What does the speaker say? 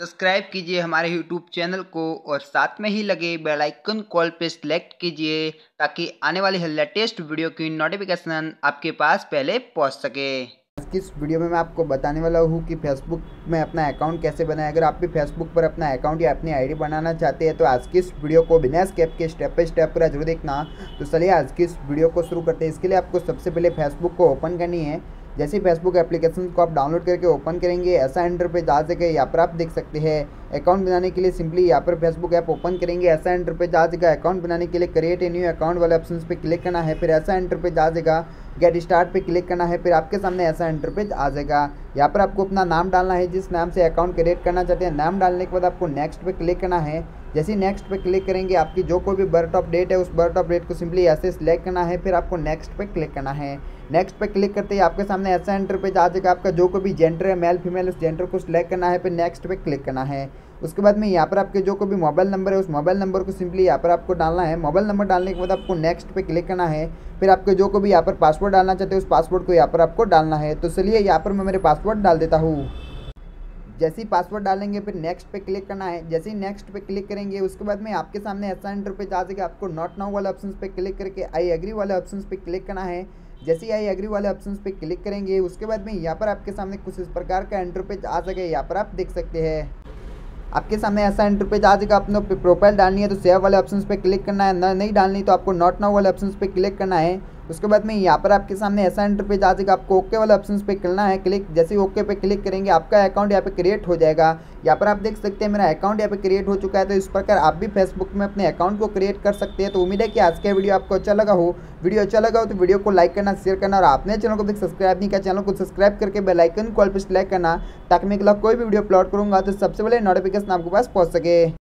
Subscribe कीजिए हमारे YouTube channel को और साथ में ही लगे बेल आइकन कॉल पे सिलेक्ट कीजिए ताकि आने वाली लेटेस्ट वीडियो की नोटिफिकेशन आपके पास पहले पहुँच सके। इस वीडियो में मैं आपको बताने वाला हूँ कि फेसबुक में अपना अकाउंट कैसे बनाए। अगर आप भी फेसबुक पर अपना अकाउंट या अपनी आईडी बनाना चाहते हैं तो आज की इस वीडियो को बिना स्केप के स्टेप बाई स्टेप पूरा ज़रूर देखना। तो चलिए आज की इस वीडियो को शुरू करते हैं। इसके लिए आपको सबसे पहले फेसबुक को ओपन करनी है। जैसे फेसबुक एप्लीकेशन को आप डाउनलोड करके ओपन करेंगे, ऐसा एंटर पर जा सके यहाँ पर आप देख सकते हैं। अकाउंट बनाने के लिए सिंपली यहाँ पर फेसबुक ऐप ओपन करेंगे। ऐसा एंटर पे जा जाएगा। अकाउंट बनाने के लिए क्रिएट ए न्यू अकाउंट वाले ऑप्शन पे क्लिक करना है। फिर ऐसा एंटर पे जा जाएगा। गेट स्टार्ट पे क्लिक करना है। फिर आपके सामने ऐसा एंटर पे आ जाएगा। यहाँ पर आपको अपना नाम डालना है। जिस नाम से अकाउंट क्रिएट करना चाहते हैं, नाम डालने के बाद आपको नेक्स्ट पे क्लिक करना है। जैसे नेक्स्ट पे क्लिक करेंगे, आपकी जो कोई भी बर्थ ऑफ़ डेट है, उस बर्थ ऑफ़ डेट को सिंपली ऐसे सिलेक्ट करना है। फिर आपको नेक्स्ट पे क्लिक करना है। नेक्स्ट पे क्लिक करते ही आपके सामने ऐसा एंटर आ जाएगा। आपका जो कोई भी जेंडर है मेल फीमेल उस जेंडर को सिलेक्ट करना है। फिर नेक्स्ट पे क्लिक करना है। उसके बाद में यहाँ पर आपके जो कोई भी मोबाइल नंबर है, उस मोबाइल नंबर को सिंपली यहाँ पर आपको डालना है। मोबाइल नंबर डालने के बाद आपको नेक्स्ट पे क्लिक करना है। फिर आपके जो को भी यहाँ पर पासवर्ड डालना चाहते हैं, उस पासवर्ड को यहाँ पर आपको डालना है। तो चलिए यहाँ पर मैं मेरे पासवर्ड डाल देता हूँ। जैसे ही पासवर्ड डालेंगे, फिर नेक्स्ट पे क्लिक करना है। जैसे ही नेक्स्ट पे क्लिक करेंगे, उसके बाद में आपके सामने ऐसा एंटर पे जा सके आपको नॉट नाउ वाले ऑप्शन पे क्लिक करके आई एग्री वाले ऑप्शन पे क्लिक करना है। जैसे ही आई एग्री वाले ऑप्शन पे क्लिक करेंगे, उसके बाद में यहाँ पर आपके सामने कुछ इस प्रकार का एंटर पे आ सके यहाँ पर आप देख सकते हैं। आपके सामने ऐसा एंट्री पे आ जाएगा अपने प्रोफ़ाइल डालनी है तो सेव वाले ऑप्शन पर क्लिक करना है नहीं डालनी तो आपको नॉट नाउ वाले ऑप्शन पर क्लिक करना है। उसके बाद में यहाँ पर आपके सामने ऐसा एंटर पे आ जाएगा आपको ओके वाले ऑप्शन पे करना है क्लिक जैसे ओके पे क्लिक करेंगे, आपका अकाउंट यहाँ पे क्रिएट हो जाएगा। यहाँ पर आप देख सकते हैं, मेरा अकाउंट यहाँ पे क्रिएट हो चुका है तो इस प्रकार आप भी फेसबुक में अपने अकाउंट को क्रिएट कर सकते हैं। तो उम्मीद है कि आज का वीडियो आपको अच्छा लगा हो। वीडियो अच्छा लगा हो तो वीडियो को लाइक करना शेयर करना और आपने चैनल को देख सब्सक्राइब नहीं किया, चैनल को सब्सक्राइब करके बेलाइकन कॉल पर सिलेक्ट करना, ताकि मैं कोई भी वीडियो अपलोड करूँगा तो सबसे पहले नोटिफिकेशन आपके पास पहुँच सके।